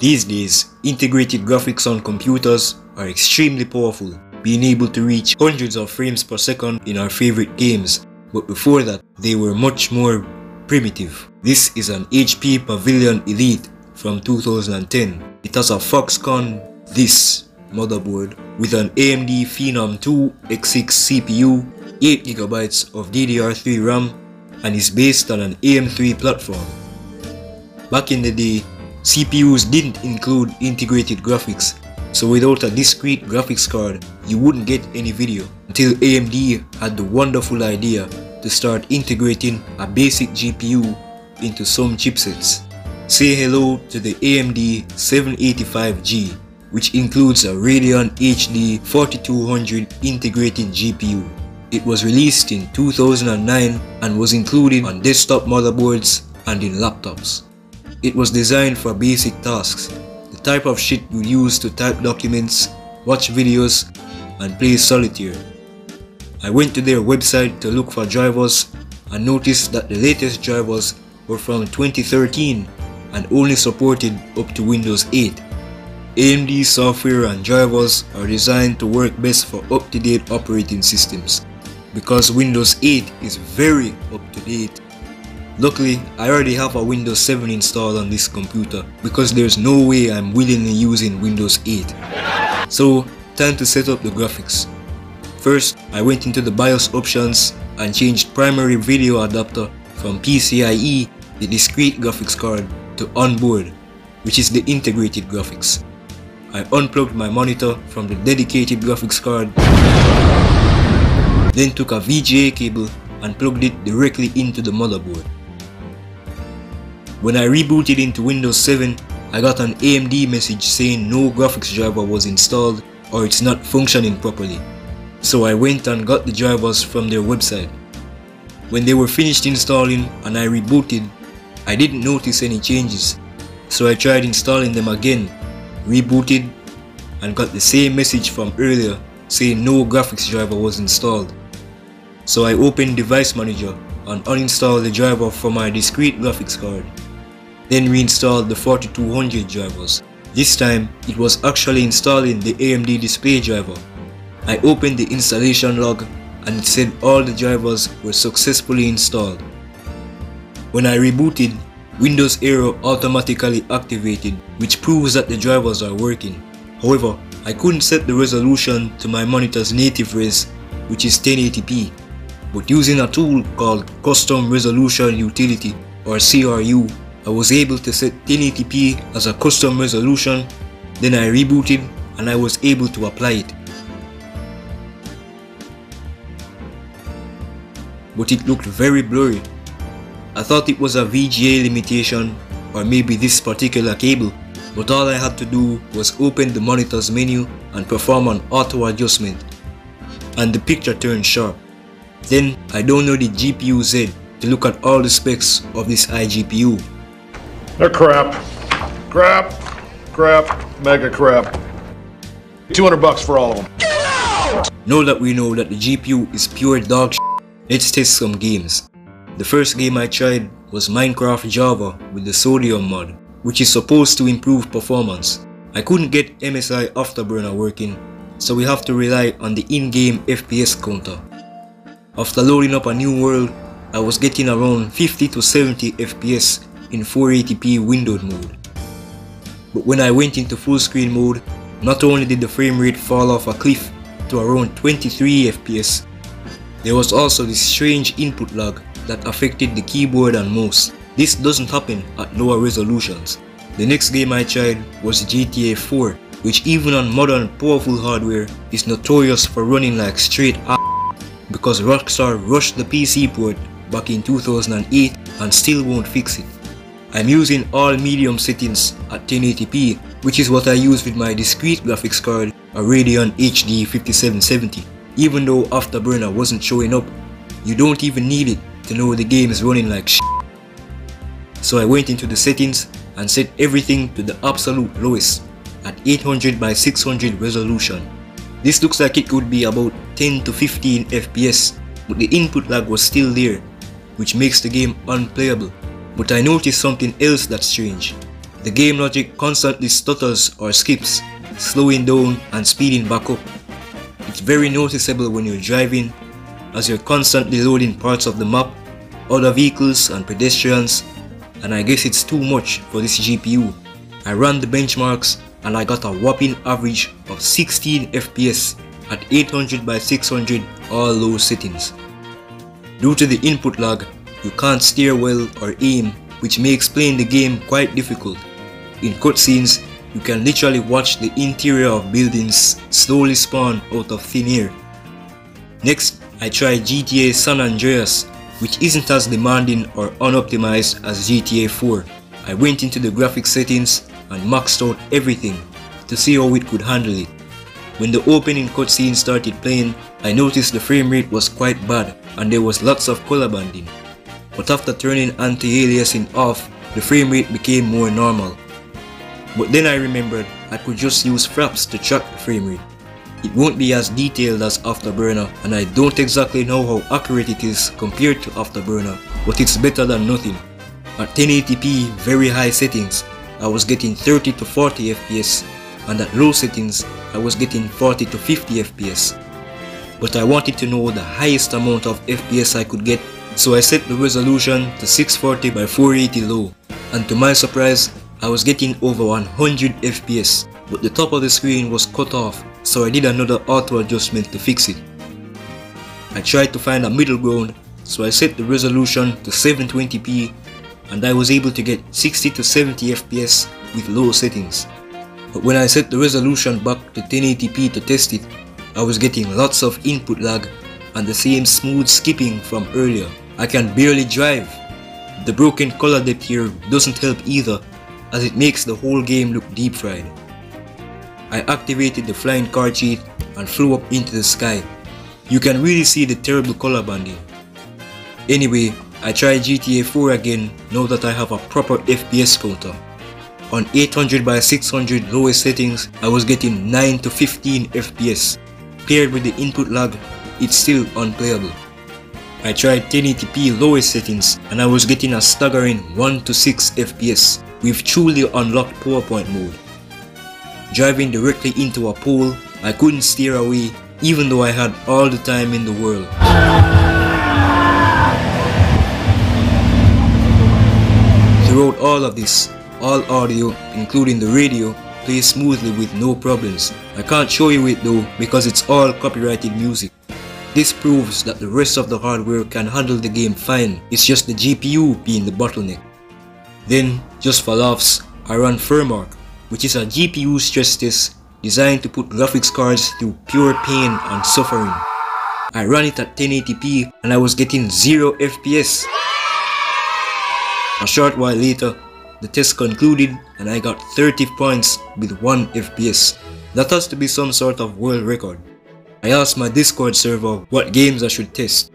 These days, integrated graphics on computers are extremely powerful, being able to reach hundreds of frames per second in our favorite games, but before that, they were much more primitive. This is an HP Pavilion Elite from 2010. It has a Foxconn this motherboard with an AMD Phenom 2 X6 CPU, 8GB of DDR3 RAM, and is based on an AM3 platform. Back in the day, CPUs didn't include integrated graphics, so without a discrete graphics card, you wouldn't get any video until AMD had the wonderful idea to start integrating a basic GPU into some chipsets. Say hello to the AMD 785G, which includes a Radeon HD 4200 integrated GPU. It was released in 2009 and was included on desktop motherboards and in laptops. It was designed for basic tasks, the type of shit you use to type documents, watch videos, and play solitaire. I went to their website to look for drivers and noticed that the latest drivers were from 2013 and only supported up to Windows 8. AMD software and drivers are designed to work best for up-to-date operating systems because Windows 8 is very up-to-date Luckily, I already have a Windows 7 installed on this computer because there's no way I'm willingly using Windows 8. So, time to set up the graphics. First, I went into the BIOS options and changed primary video adapter from PCIe, the discrete graphics card, to onboard, which is the integrated graphics. I unplugged my monitor from the dedicated graphics card, then took a VGA cable and plugged it directly into the motherboard. When I rebooted into Windows 7, I got an AMD message saying no graphics driver was installed or it's not functioning properly. So I went and got the drivers from their website. When they were finished installing and I rebooted, I didn't notice any changes. So I tried installing them again, rebooted, and got the same message from earlier saying no graphics driver was installed. So I opened Device Manager and uninstalled the driver from my discrete graphics card then reinstalled the 4200 drivers. This time, it was actually installing the AMD display driver. I opened the installation log and it said all the drivers were successfully installed. When I rebooted, Windows Aero automatically activated which proves that the drivers are working. However, I couldn't set the resolution to my monitor's native res which is 1080p but using a tool called Custom Resolution Utility or CRU I was able to set 1080p as a custom resolution, then I rebooted and I was able to apply it. But it looked very blurry. I thought it was a VGA limitation or maybe this particular cable, but all I had to do was open the monitor's menu and perform an auto adjustment and the picture turned sharp. Then I downloaded GPU-Z to look at all the specs of this iGPU they're crap. Crap. Crap. Mega crap. 200 bucks for all of them. Get out! Now that we know that the GPU is pure dog let's test some games. The first game I tried was Minecraft Java with the Sodium mod, which is supposed to improve performance. I couldn't get MSI Afterburner working, so we have to rely on the in-game FPS counter. After loading up a new world, I was getting around 50 to 70 FPS in 480p windowed mode. But when I went into full screen mode, not only did the frame rate fall off a cliff to around 23 FPS, there was also this strange input lag that affected the keyboard and mouse. This doesn't happen at lower resolutions. The next game I tried was GTA 4, which even on modern powerful hardware is notorious for running like straight ass because Rockstar rushed the PC port back in 2008 and still won't fix it. I'm using all medium settings at 1080p, which is what I use with my discrete graphics card, a Radeon HD 5770. Even though Afterburner wasn't showing up, you don't even need it to know the game is running like shit. So I went into the settings and set everything to the absolute lowest at 800 by 600 resolution. This looks like it could be about 10 to 15 FPS, but the input lag was still there, which makes the game unplayable. But I noticed something else that's strange. The game logic constantly stutters or skips, slowing down and speeding back up. It's very noticeable when you're driving as you're constantly loading parts of the map, other vehicles and pedestrians and I guess it's too much for this GPU. I ran the benchmarks and I got a whopping average of 16 FPS at 800 by 600 all low settings. Due to the input lag, you can't steer well or aim which may explain the game quite difficult. In cutscenes, you can literally watch the interior of buildings slowly spawn out of thin air. Next, I tried GTA San Andreas which isn't as demanding or unoptimized as GTA 4. I went into the graphics settings and maxed out everything to see how it could handle it. When the opening cutscene started playing, I noticed the frame rate was quite bad and there was lots of color banding. But after turning anti-aliasing off, the frame rate became more normal. But then I remembered I could just use fraps to track the frame rate. It won't be as detailed as Afterburner and I don't exactly know how accurate it is compared to Afterburner, but it's better than nothing. At 1080p very high settings, I was getting 30 to 40 FPS and at low settings, I was getting 40 to 50 FPS. But I wanted to know the highest amount of FPS I could get, so I set the resolution to 640 by 480 low, and to my surprise, I was getting over 100 FPS, but the top of the screen was cut off so I did another auto adjustment to fix it. I tried to find a middle ground so I set the resolution to 720p and I was able to get 60 to 70 fps with low settings. But when I set the resolution back to 1080p to test it, I was getting lots of input lag and the same smooth skipping from earlier. I can barely drive. The broken color depth here doesn't help either as it makes the whole game look deep fried. I activated the flying car cheat and flew up into the sky. You can really see the terrible color banding. Anyway, I tried GTA 4 again now that I have a proper FPS counter. On 800 by 600 lowest settings, I was getting 9 to 15 FPS. Paired with the input lag, it's still unplayable. I tried 1080p lowest settings and I was getting a staggering 1 to 6 FPS with truly unlocked PowerPoint mode. Driving directly into a pole, I couldn't steer away even though I had all the time in the world. Throughout all of this, all audio, including the radio, plays smoothly with no problems. I can't show you it though because it's all copyrighted music. This proves that the rest of the hardware can handle the game fine, it's just the GPU being the bottleneck. Then, just for laughs, I run Furmark, which is a GPU stress test designed to put graphics cards through pure pain and suffering. I ran it at 1080p and I was getting 0 FPS. A short while later, the test concluded and I got 30 points with 1 FPS. That has to be some sort of world record. I asked my Discord server what games I should test.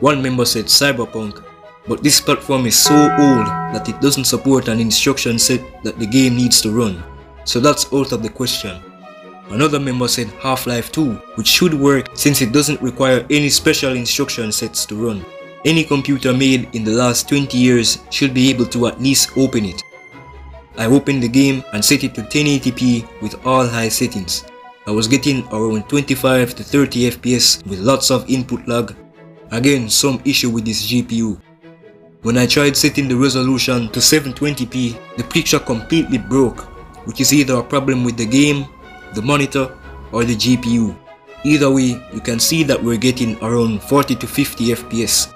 One member said Cyberpunk but this platform is so old that it doesn't support an instruction set that the game needs to run, so that's out of the question. Another member said Half-Life 2, which should work since it doesn't require any special instruction sets to run. Any computer made in the last 20 years should be able to at least open it. I opened the game and set it to 1080p with all high settings. I was getting around 25 to 30 FPS with lots of input lag. Again, some issue with this GPU. When I tried setting the resolution to 720p, the picture completely broke, which is either a problem with the game, the monitor, or the GPU. Either way, you can see that we're getting around 40 to 50 FPS.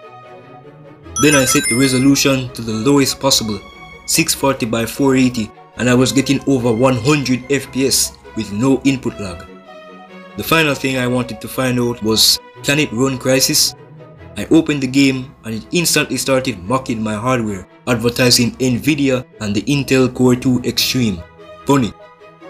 Then I set the resolution to the lowest possible, 640 by 480, and I was getting over 100 FPS with no input lag. The final thing I wanted to find out was, can it run Crysis? I opened the game and it instantly started mocking my hardware, advertising Nvidia and the Intel Core 2 Extreme. Funny,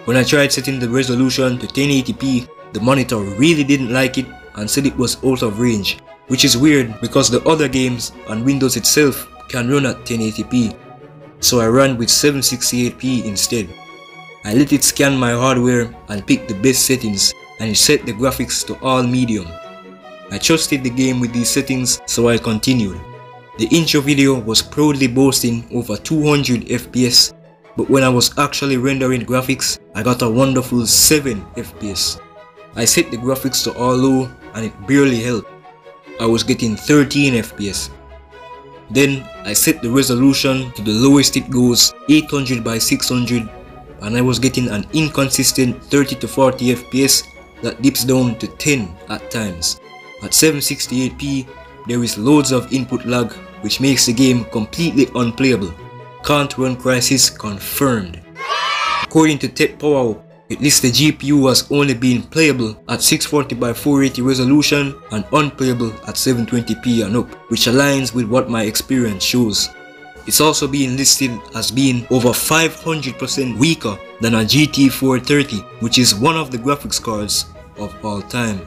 when I tried setting the resolution to 1080p, the monitor really didn't like it and said it was out of range, which is weird because the other games and Windows itself can run at 1080p. So I ran with 768p instead. I let it scan my hardware and pick the best settings and it set the graphics to all medium. I trusted the game with these settings so I continued. The intro video was proudly boasting over 200 FPS, but when I was actually rendering graphics, I got a wonderful 7 FPS. I set the graphics to all low and it barely helped. I was getting 13 FPS. Then I set the resolution to the lowest it goes 800 by 600 and I was getting an inconsistent 30 to 40 FPS that dips down to 10 at times. At 768p there is loads of input lag which makes the game completely unplayable. Can't run Crysis confirmed. According to Tech Power, it lists the GPU as only being playable at 640x480 resolution and unplayable at 720p and up, which aligns with what my experience shows. It's also being listed as being over 500% weaker than a GT 430, which is one of the graphics cards of all time.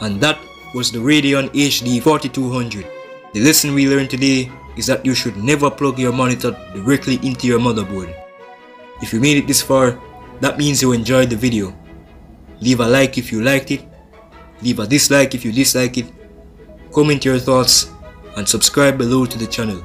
And that was the Radeon HD 4200. The lesson we learned today is that you should never plug your monitor directly into your motherboard. If you made it this far, that means you enjoyed the video. Leave a like if you liked it, leave a dislike if you dislike it, comment your thoughts, and subscribe below to the channel.